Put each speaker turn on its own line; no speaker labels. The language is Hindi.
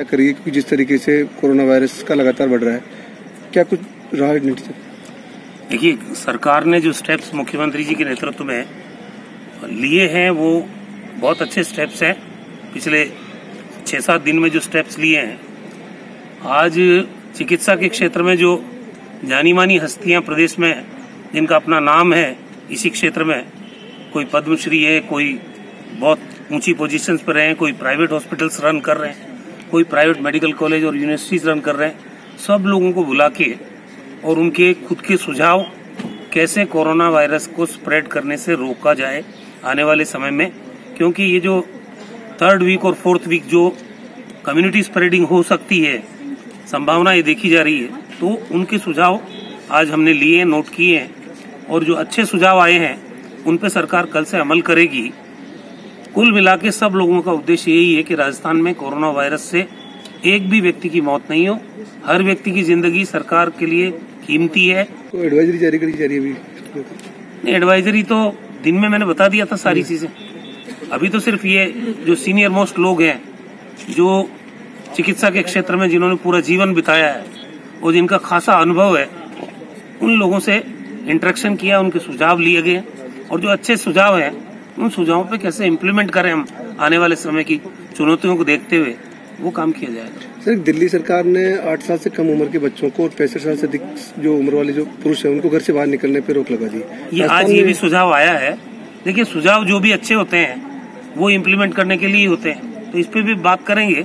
क्या करिए क्योंकि जिस तरीके से कोरोना वायरस का लगातार बढ़ रहा है, क्या कुछ रहा है
देखिए, सरकार ने जो स्टेप्स मुख्यमंत्री जी के नेतृत्व में लिए हैं, वो बहुत अच्छे स्टेप्स हैं। पिछले छः सात दिन में जो स्टेप्स लिए हैं, आज चिकित्सा के क्षेत्र में जो जानी मानी हस्तियाँ प्रदेश में, जिनका अपना नाम है इसी क्षेत्र में, कोई पद्मश्री है, कोई बहुत ऊँची पोजीशंस पर हैं, कोई प्राइवेट हॉस्पिटल्स रन कर रहे हैं। कोई प्राइवेट मेडिकल कॉलेज और यूनिवर्सिटीज रन कर रहे हैं, सब लोगों को बुला के और उनके खुद के सुझाव कैसे कोरोना वायरस को स्प्रेड करने से रोका जाए आने वाले समय में, क्योंकि ये जो थर्ड वीक और फोर्थ वीक जो कम्युनिटी स्प्रेडिंग हो सकती है, संभावना ये देखी जा रही है तो उनके सुझाव आज हमने लिए नोट किए हैं और जो अच्छे सुझाव आए हैं, उन पर सरकार कल से अमल करेगी। कुल मिला के सब लोगों का उद्देश्य यही है कि राजस्थान में कोरोना वायरस से एक भी व्यक्ति की मौत नहीं हो। हर व्यक्ति की ज़िंदगी सरकार के लिए कीमती है।
तो एडवाइजरी जारी करी जा रही है अभी?
एडवाइजरी तो दिन में मैंने बता दिया था सारी चीज़ें। अभी तो सिर्फ़ ये जो सीनियर मोस्ट लोग हैं जो चिकित्सा के क्षेत्र में जिन्होंने पूरा जीवन बिताया है और जिनका खासा अनुभव है उन लोगों से इंटरेक्शन किया उनके सुझाव लिए गए और जो अच्छे सुझाव हैं उन सुझावों पे कैसे इम्प्लीमेंट करें हम आने वाले समय की चुनौतियों को देखते हुए वो काम किया जाएगा।
सर दिल्ली सरकार ने आठ साल से कम उम्र के बच्चों को और पैंसठ साल से अधिक जो उम्र वाले जो पुरुष है उनको घर से बाहर निकलने पर रोक लगा दी।
ये आज ये भी सुझाव आया है। देखिए सुझाव जो भी अच्छे होते हैं वो इम्प्लीमेंट करने के लिए ही होते हैं। तो इस पर भी बात करेंगे।